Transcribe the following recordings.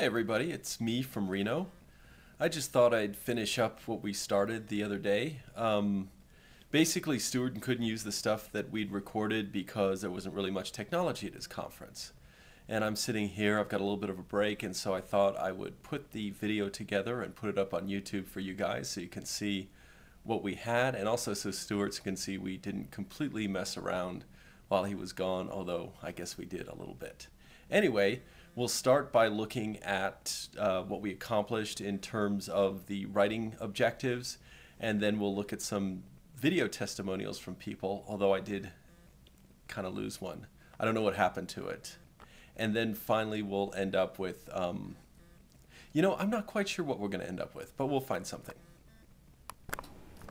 Hi, everybody. It's me from Reno. I just thought I'd finish up what we started the other day. Um, basically, Stuart couldn't use the stuff that we'd recorded because there wasn't really much technology at his conference. And I'm sitting here, I've got a little bit of a break, and so I thought I would put the video together and put it up on YouTube for you guys so you can see what we had, and also so Stuarts can see we didn't completely mess around while he was gone, although I guess we did a little bit. Anyway, We'll start by looking at uh, what we accomplished in terms of the writing objectives, and then we'll look at some video testimonials from people, although I did kind of lose one. I don't know what happened to it. And then finally, we'll end up with, um, you know, I'm not quite sure what we're going to end up with, but we'll find something.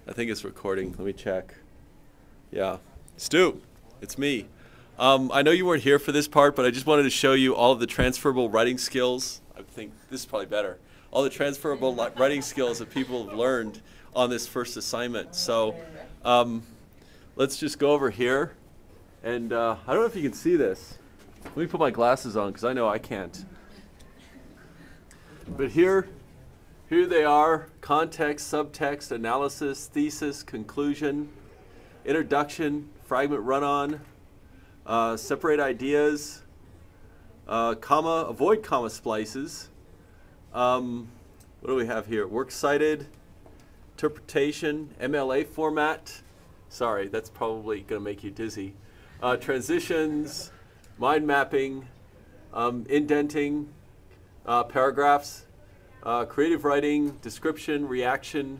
I think it's recording. Let me check. Yeah. Stu, it's me. Um, I know you weren't here for this part, but I just wanted to show you all of the transferable writing skills. I think this is probably better. All the transferable writing skills that people have learned on this first assignment. So um, let's just go over here. And uh, I don't know if you can see this. Let me put my glasses on because I know I can't. But here, here they are, context, subtext, analysis, thesis, conclusion, introduction, fragment run-on, uh, separate ideas, uh, comma, avoid comma splices. Um, what do we have here? Works cited, interpretation, MLA format. Sorry, that's probably going to make you dizzy. Uh, transitions, mind mapping, um, indenting, uh, paragraphs, uh, creative writing, description, reaction,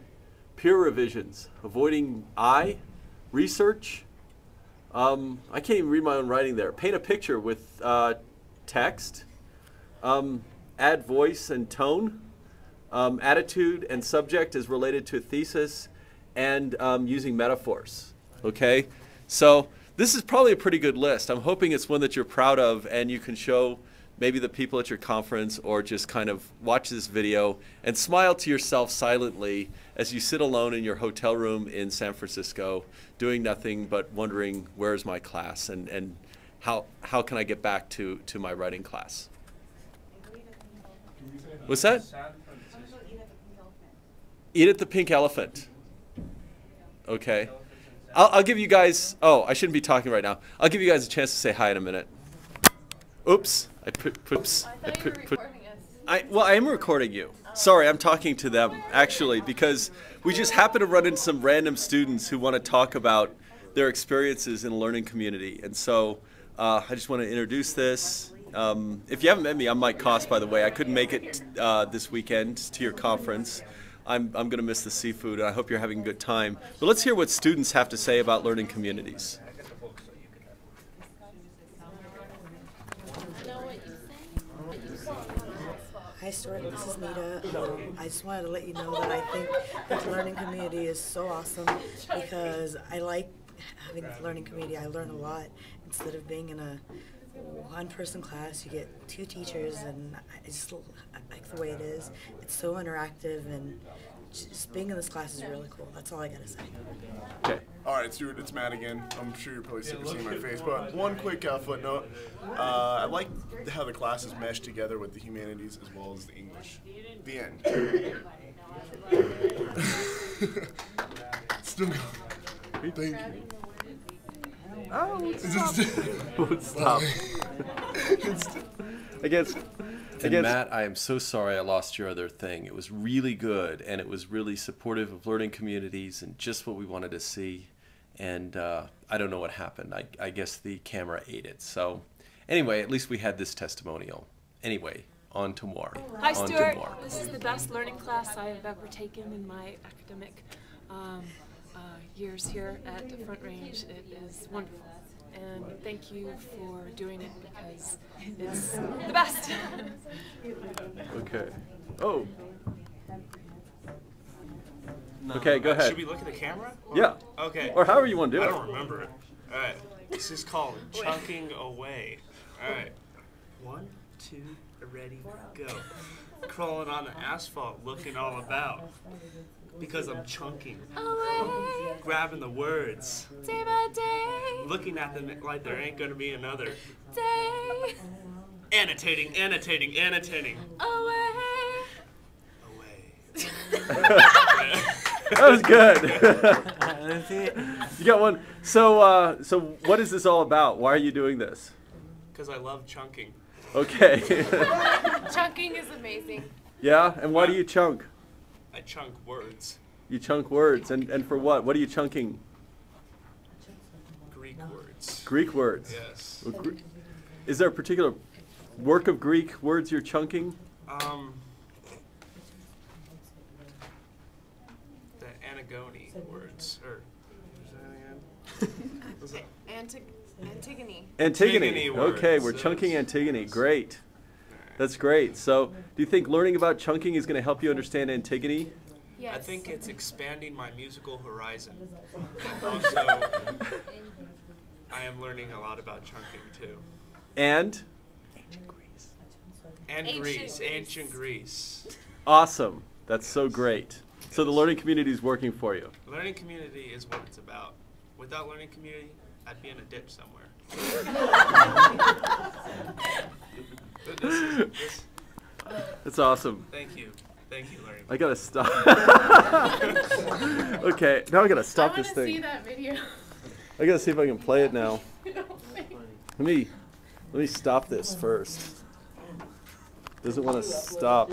peer revisions, avoiding I, research, um, I can't even read my own writing there. Paint a picture with uh, text. Um, add voice and tone. Um, attitude and subject is related to thesis and um, using metaphors. Okay? So this is probably a pretty good list. I'm hoping it's one that you're proud of and you can show maybe the people at your conference or just kind of watch this video and smile to yourself silently as you sit alone in your hotel room in San Francisco doing nothing but wondering where's my class and, and how, how can I get back to, to my writing class. What's that? Eat at the Pink Elephant. Okay. I'll, I'll give you guys, oh, I shouldn't be talking right now. I'll give you guys a chance to say hi in a minute. Oops. I put, put, I, put, put I, well, I am recording you. Sorry, I'm talking to them, actually, because we just happen to run into some random students who want to talk about their experiences in a learning community. And so uh, I just want to introduce this. Um, if you haven't met me, I'm Mike Coste, by the way. I couldn't make it uh, this weekend to your conference. I'm, I'm going to miss the seafood, and I hope you're having a good time. But let's hear what students have to say about learning communities. Hi, Stuart. This is Nita. Um, I just wanted to let you know that I think the learning community is so awesome because I like having the learning community. I learn a lot instead of being in a one-person class. You get two teachers, and I just like the way it is. It's so interactive and just being in this class is really cool. That's all I gotta say. Okay. All right, Stuart, it's Matt again. I'm sure you're probably sick of seeing my face, but one quick uh, footnote. Uh, I like how the classes mesh together with the humanities as well as the English. The end. Still going. Thank you. Oh, stop. stop. I guess and Matt, I am so sorry I lost your other thing. It was really good, and it was really supportive of learning communities and just what we wanted to see. And uh, I don't know what happened. I, I guess the camera ate it. So, anyway, at least we had this testimonial. Anyway, on to more. Hi, on Stuart. This is the best learning class I have ever taken in my academic um, uh, years here at the Front Range. It is wonderful and thank you for doing it because it's the best. okay. Oh. No. Okay, go ahead. Should we look at the camera? Or, yeah. Okay. Or however you want to do I it. I don't remember it. All right. This is called chunking away. All right. One, two, ready, go. Crawling on the asphalt, looking all about because I'm chunking. Away. Grabbing the words. Day by day. Looking at them like there ain't gonna be another day. Annotating, annotating, annotating. Away. Away. That was good. That's it. you got one. So, uh, so what is this all about? Why are you doing this? Because I love chunking. Okay. Chunking is amazing. yeah, and why do you chunk? I chunk words. You chunk words, and, and for what? What are you chunking? Greek words. Greek words. Yes. Well, Is there a particular work of Greek words you're chunking? Um. The Antigone words, or is that again? What's that? Antig- Antigone. Antigone. Antigone okay, we're chunking. Antigone. Great. That's great. So, do you think learning about chunking is going to help you understand Antigone? Yes. I think it's expanding my musical horizon. Also, I am learning a lot about chunking too. And And Ancient Greece, Greece. ancient Greece. awesome. That's so great. So the learning community is working for you. Learning community is what it's about. Without learning community, I'd be in a ditch somewhere. This is, this, That's awesome. thank you. Thank you, learning. I gotta stop. okay, now I gotta stop I this want to thing. see that video. I gotta see if I can play it now. Let me let me stop this first. Doesn't want to stop.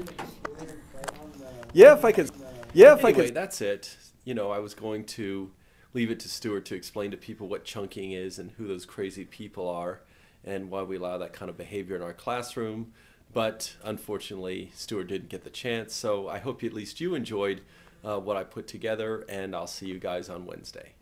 Yeah, if I could. Yeah, if I Anyway, could. that's it. You know, I was going to leave it to Stuart to explain to people what chunking is and who those crazy people are and why we allow that kind of behavior in our classroom. But unfortunately, Stuart didn't get the chance. So I hope at least you enjoyed uh, what I put together, and I'll see you guys on Wednesday.